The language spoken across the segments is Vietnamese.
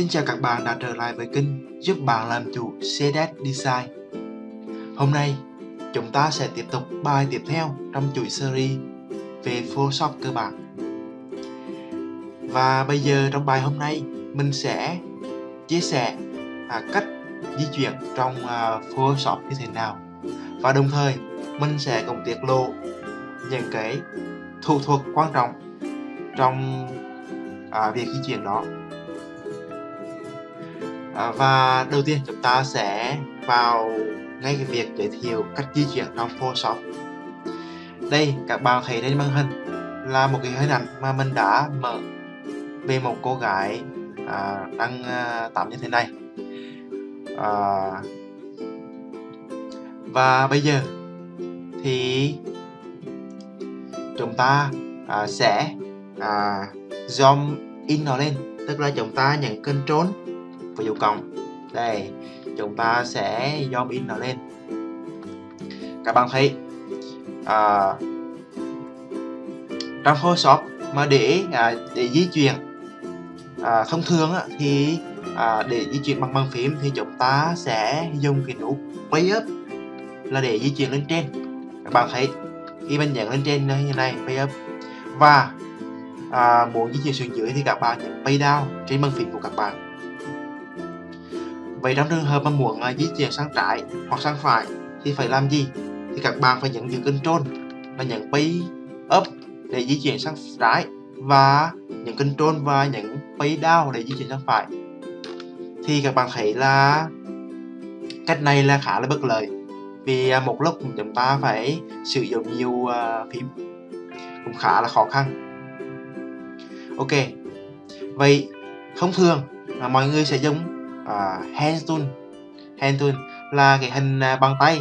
Xin chào các bạn đã trở lại với kênh giúp bạn làm chủ CSS Design. Hôm nay chúng ta sẽ tiếp tục bài tiếp theo trong chuỗi series về Photoshop cơ bản. Và bây giờ trong bài hôm nay mình sẽ chia sẻ à, cách di chuyển trong à, Photoshop như thế nào và đồng thời mình sẽ cùng tiết lộ những cái thủ thuật quan trọng trong à, việc di chuyển đó à, và đầu tiên chúng ta sẽ vào ngay cái việc giới thiệu cách di chuyển trong Photoshop đây các bạn thấy trên màn hình là một cái hình ảnh mà mình đã mở về một cô gái à, đang à, tắm như thế này. À, và bây giờ thì chúng ta à, sẽ à, zoom in nó lên tức là chúng ta nhấn control và dấu cộng đây chúng ta sẽ zoom in nó lên. Các bạn thấy à, trong Photoshop mà để à, để di chuyển à, thông thường á, thì à, để di chuyển bằng bàn phím thì chúng ta sẽ dùng cái nút way up là để di chuyển lên trên. Các bạn thấy khi mình nhấn lên trên như này way up và à, muốn di chuyển xuống dưới thì các bạn nhấn pay down trên bàn phím của các bạn vậy trong trường hợp mà muốn à, di chuyển sang trái hoặc sang phải thì phải làm gì? Thì các bạn phải nhấn giữ control và nhấn pay up để di chuyển sang trái và nhấn control và nhấn pay down để di chuyển sang phải. Thì các bạn thấy là cách này là khá là bất lợi vì à, một lúc chúng ta phải sử dụng nhiều à, phím cũng khá là khó khăn. Ok. Vậy thông thường là mọi người sẽ dùng À, uh, hand tool hand tool là cái hình uh, bằng tay.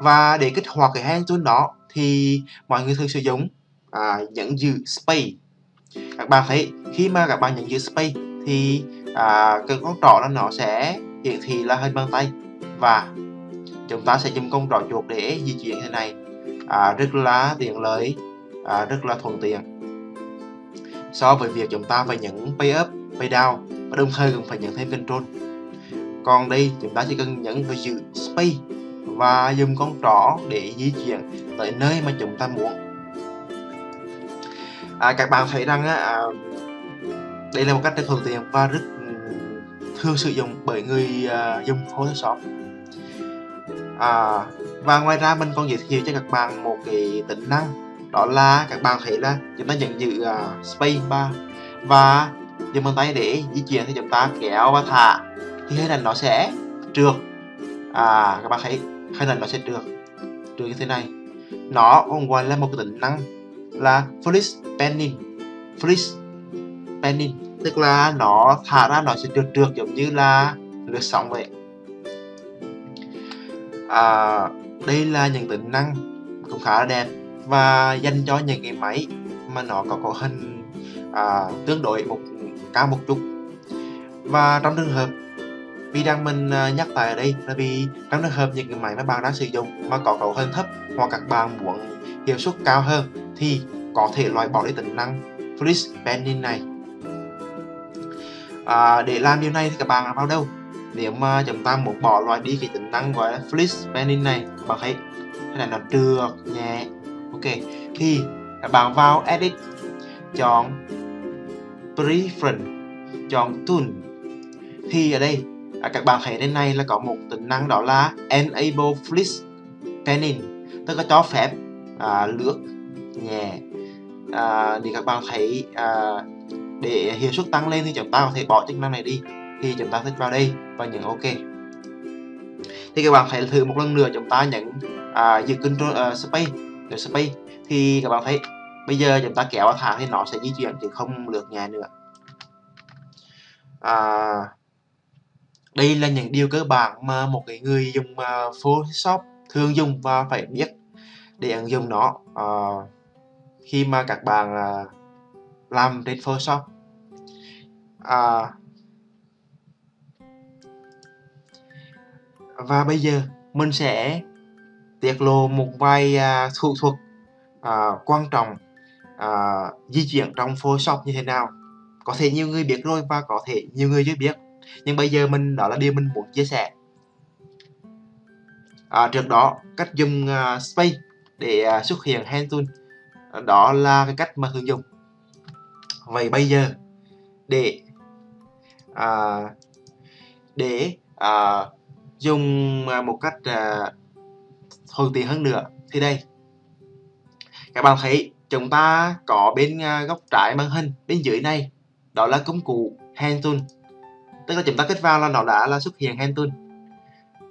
Và để kích hoạt cái hand tool đó thì mọi người thường sử dụng à, uh, nhấn giữ space. Các bạn thấy khi mà các bạn nhấn giữ space thì uh, cái con trỏ nó sẽ hiển thị là hình bằng tay. Và chúng ta sẽ dùng con trỏ chuột để di chuyển thế này. À, rất là tiện lợi à, rất là thuận tiện. So với việc chúng ta phải nhấn pay up pay down và đồng thời cũng phải nhấn thêm control còn đây chúng ta chỉ cần nhấn vào chữ space và dùng con trỏ để di chuyển tới nơi mà chúng ta muốn. À, các bạn thấy rằng à, đây là một cách rất thuận tiện và rất ừ, thường sử dụng bởi người à, dùng Photoshop. À, và ngoài ra mình còn giới thiệu cho các bạn một cái tính năng đó là các bạn thấy là chúng ta nhận giữ uh, à, space bar và dùng bàn tay để di chuyển thì chúng ta kéo và thả thì hình ảnh nó sẽ trượt à các bạn thấy hình ảnh nó sẽ trượt trượt như thế này. Nó còn gọi là một cái tính năng là flish panning flish panning tức là nó thả ra nó sẽ trượt trượt giống như là lướt sóng vậy. À, đây là những tính năng cũng khá là đẹp và dành cho những cái máy mà nó có cấu hình à, tương đối một cao một chút. Và trong trường hợp vì đang mình à, nhắc lại ở đây là vì trong trường hợp những cái máy mà bạn đang sử dụng mà có cấu hình thấp hoặc các bạn muốn hiệu suất cao hơn thì có thể loại bỏ đi tính năng freeze bending này. À, để làm điều này thì các bạn làm vào đâu? Nếu mà chúng ta muốn bỏ loại đi cái tính năng gọi là freeze bending này các bạn thấy cái này nó trượt nhẹ ok thì các bạn vào edit chọn preference chọn tool. Thì ở đây à, các bạn thấy trên này là có một tính năng đó là enable flish panning tức là cho phép à, lướt nhẹ. À, thì các bạn thấy à, để hiệu suất tăng lên thì chúng ta có thể bỏ chức năng này đi. Thì chúng ta thích vào đây và nhấn ok. Thì các bạn hãy thử một lần nữa chúng ta nhấn à, giữ control uh, space được space. Thì các bạn thấy bây giờ chúng ta kéo thả thì nó sẽ di chuyển chứ không lượt nhẹ nữa. À, đây là những điều cơ bản mà một cái người dùng uh, Photoshop thường dùng và phải biết để ứng dụng nó uh, khi mà các bạn uh, làm trên Photoshop. Uh, và bây giờ mình sẽ tiết lộ một vài uh, thủ thuật uh, quan trọng uh, di chuyển trong Photoshop như thế nào. Có thể nhiều người biết rồi và có thể nhiều người chưa biết nhưng bây giờ mình đó là điều mình muốn chia sẻ. À, trước đó cách dùng uh, space để uh, xuất hiện hand tool à, đó là cái cách mà thường dùng. Vậy bây giờ để à, để à, dùng một cách à, thuận tiện hơn nữa thì đây. Các bạn thấy chúng ta có bên à, góc trái màn hình bên dưới này đó là công cụ hand tool tức là chúng ta kích vào là nó đã là xuất hiện hand tool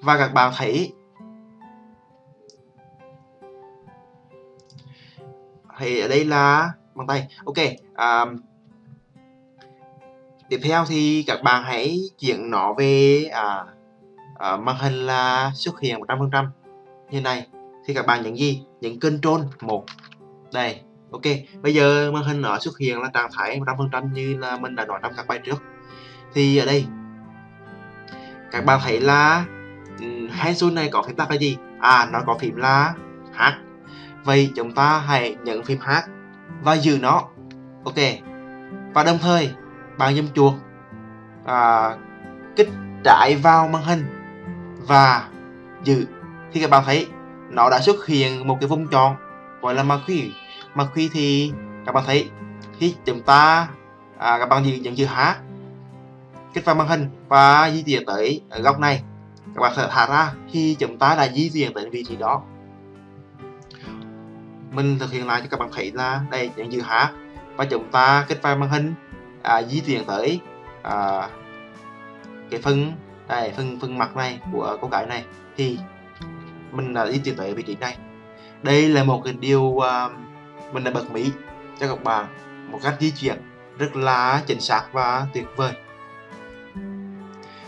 và các bạn thấy thì ở đây là bằng tay. Ok um, tiếp theo thì các bạn hãy chuyển nó về à, à, màn hình là xuất hiện 100% như này thì các bạn nhấn gì? Nhấn control một. Đây ok. Bây giờ màn hình nó xuất hiện là trạng thái 100% như là mình đã nói trong các bài trước thì ở đây. Các bạn thấy là ừ, hai này có phím tắt là gì? À nó có phím là h. Vậy chúng ta hãy nhấn phím h và giữ nó. Ok. Và đồng thời bạn nhâm chuột à, kích trái vào màn hình và giữ. Thì các bạn thấy nó đã xuất hiện một cái vùng tròn gọi là marquee marquee thì các bạn thấy khi chúng ta à, các bạn nhấn chữ H kích vào màn hình và di chuyển tới ở góc này. Các bạn sẽ thả ra khi chúng ta đã di chuyển tới vị trí đó. Mình thực hiện lại cho các bạn thấy là đây những chữ H và chúng ta kích vào màn hình à, di chuyển tới à, cái phần đây phần phần mặt này của cô gái này. Thì mình đã di chuyển tới vị trí này. Đây là một cái điều uh, mình đã bật mí cho các bạn một cách di chuyển rất là chính xác và tuyệt vời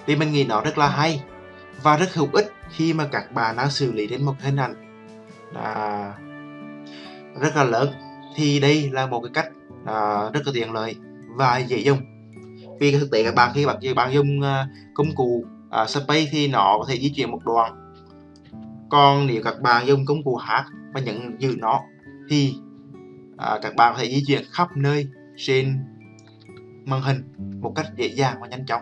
vì mình nghĩ nó rất là hay và rất hữu ích khi mà các bạn đang xử lý đến một hình ảnh à, rất là lớn. Thì đây là một cái cách à, rất là tiện lợi và dễ dùng. Vì thực tế các bạn khi bạn bạn dùng uh, công cụ uh, space thì nó có thể di chuyển một đoạn. Còn nếu các bạn dùng công cụ hát và nhận giữ nó thì uh, các bạn có thể di chuyển khắp nơi trên màn hình một cách dễ dàng và nhanh chóng.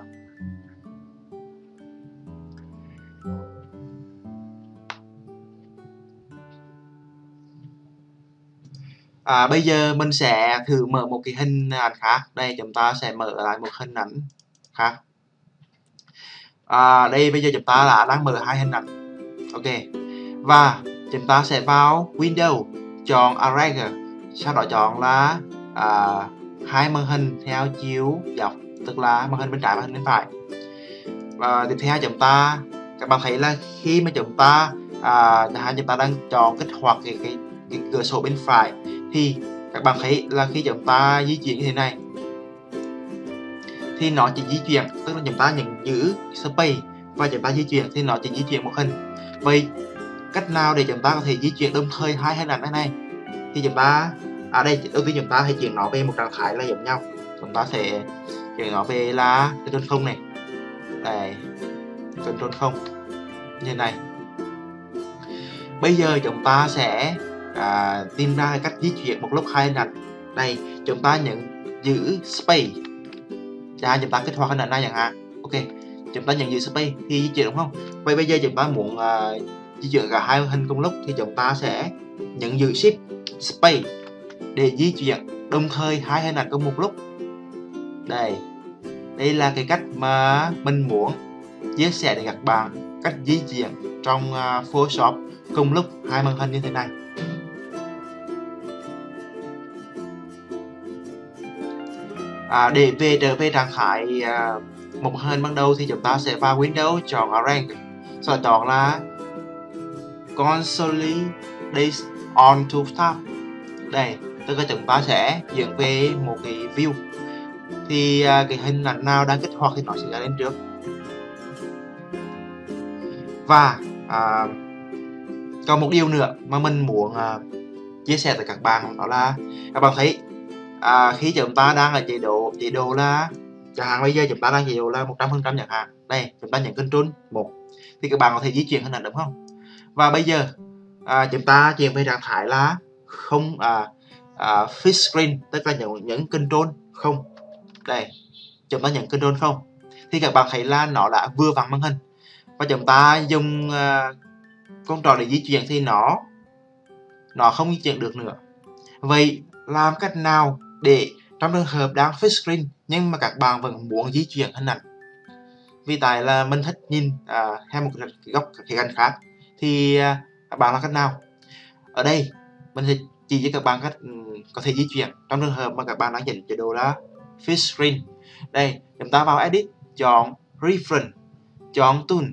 À, bây giờ mình sẽ thử mở một cái hình ảnh khác. Đây chúng ta sẽ mở lại một hình ảnh khác. À, đây bây giờ chúng ta đã đang mở hai hình ảnh. Ok. Và chúng ta sẽ vào Windows. Chọn Arrange sau đó chọn là à, hai màn hình theo chiều dọc tức là màn hình bên trái và màn hình bên phải. Và tiếp theo chúng ta các bạn thấy là khi mà chúng ta à, chúng ta đang chọn kích hoạt cái, cái, cái cửa sổ bên phải thì, các bạn thấy là khi chúng ta di chuyển như thế này, thì nó chỉ di chuyển, tức là chúng ta nhận giữ space và chúng ta di chuyển thì nó chỉ di chuyển một hình. Vậy, cách nào để chúng ta có thể di chuyển đồng thời hai hình ảnh này này? Thì chúng ta ở à đây, đầu tiên chúng ta hãy chuyển nó về một trạng thái là giống nhau. Chúng ta sẽ chuyển nó về là trên không này. Đây chân không, như này. Bây giờ chúng ta sẽ à, tìm ra cách di chuyển một lúc hai hình ảnh đây chúng ta nhận giữ space. Cha chúng ta kích hoạt hình ảnh này chẳng hạn. Ok chúng ta nhận giữ space thì di chuyển đúng không? Vậy bây giờ chúng ta muốn à, di chuyển cả hai hình cùng lúc thì chúng ta sẽ nhận giữ shift space để di chuyển đồng thời hai hình ảnh cùng một lúc. Đây đây là cái cách mà mình muốn chia sẻ để các bạn cách di chuyển trong uh, Photoshop cùng lúc hai màn hình như thế này. À, để về trở về trạng thái à, một hình ban đầu thì chúng ta sẽ vào Windows chọn Arrange sau đó chọn là Consolidate on to top đây tức là chúng ta sẽ dựng về một cái view. Thì à, cái hình ảnh nào đang kích hoạt thì nó sẽ ra lên trước. Và à, còn một điều nữa mà mình muốn à, chia sẻ với các bạn đó là các bạn thấy à, khi chúng ta đang ở chế độ chế độ là chẳng hạn bây giờ chúng ta đang chế độ là 100% chẳng hạn. Đây chúng ta nhận control một. Thì các bạn có thể di chuyển hình ảnh đúng không? Và bây giờ à, chúng ta chuyển về trạng thái là không à, à, fit screen tức là nhận những control không. Đây chúng ta nhận control không? Thì các bạn thấy là nó đã vừa vặn màn hình. Và chúng ta dùng uh, con trò để di chuyển thì nó nó không di chuyển được nữa. Vậy làm cách nào để trong trường hợp đang full screen nhưng mà các bạn vẫn muốn di chuyển hình ảnh. Vì tại là mình thích nhìn à, theo một cái góc khía cạnh khác. Thì à, các bạn làm cách nào? Ở đây mình sẽ chỉ cho các bạn cách ừ, có thể di chuyển. Trong trường hợp mà các bạn đang nhìn chế độ là full screen. Đây chúng ta vào edit chọn reference chọn tool.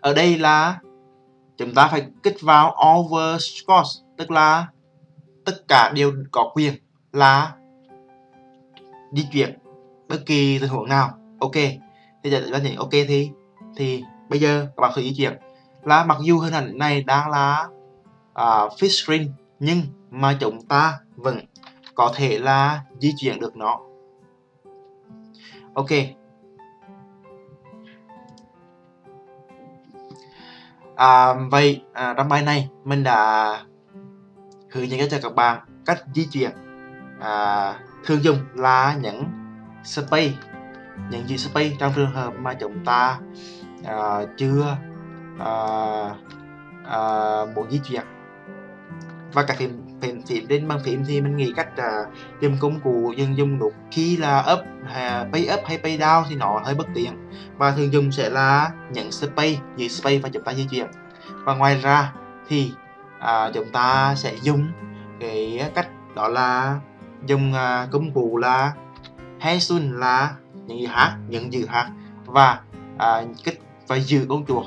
Ở đây là chúng ta phải kích vào over scores tức là tất cả đều có quyền là di chuyển bất kỳ tình huống nào. Ok thì giờ bạn nhấn ok thì thì bây giờ các bạn thử di chuyển. Là mặc dù hình ảnh này đang là à, uh, fit screen nhưng mà chúng ta vẫn có thể là di chuyển được nó. Ok. À, vậy à, trong bài này mình đã hướng dẫn cho các bạn cách di chuyển. À, thường dùng là những space những gì space trong trường hợp mà chúng ta à, chưa à, à, muốn di chuyển. Và các phim phim phim trên bàn phím thì mình nghĩ cách là dùng công cụ dùng dùng nút khi là up hay pay up hay pay down thì nó hơi bất tiện. Và thường dùng sẽ là những space gì space và chúng ta di chuyển. Và ngoài ra thì à, chúng ta sẽ dùng cái cách đó là dùng à, công cụ là hay xuân là những gì hát những gì hát và à, kích và giữ con chuột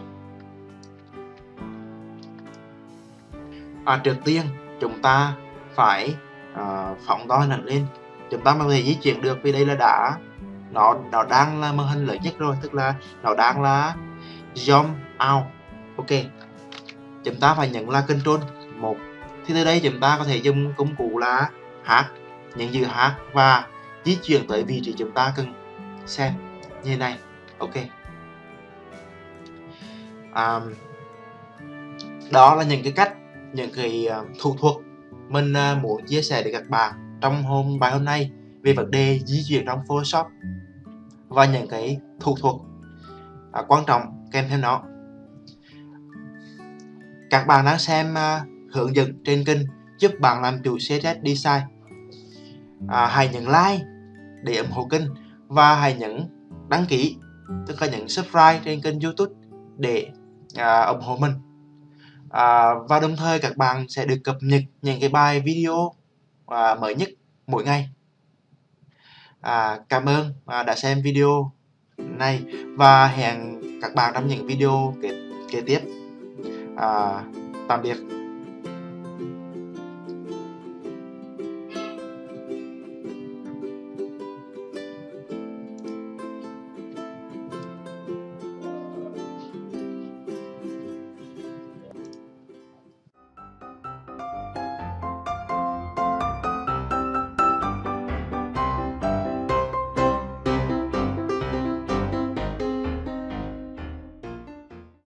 à, trước tiên chúng ta phải à, phóng to hình ảnh lên. Chúng ta mới có thể di chuyển được vì đây là đã nó nó đang là màn hình lớn nhất rồi tức là nó đang là zoom out. Ok chúng ta phải nhấn là control một thì từ đây chúng ta có thể dùng công cụ là H những chữ H và di chuyển tới vị trí chúng ta cần xem. Như này ok. À, đó là những cái cách những cái à, thủ thuật mình à, muốn chia sẻ để các bạn trong hôm bài hôm nay về vấn đề di chuyển trong Photoshop và những cái thủ thuật à, quan trọng kèm theo nó các bạn đang xem uh, hướng dẫn trên kênh giúp bạn làm chủ CSS Design. À, hãy nhấn like để ủng hộ kênh và hãy nhấn đăng ký tức là nhấn subscribe trên kênh youtube để à, ủng hộ mình. À, và đồng thời các bạn sẽ được cập nhật những cái bài video à, mới nhất mỗi ngày. À, cảm ơn à, đã xem video này và hẹn các bạn trong những video kế, kế tiếp. Ah, uh, tabir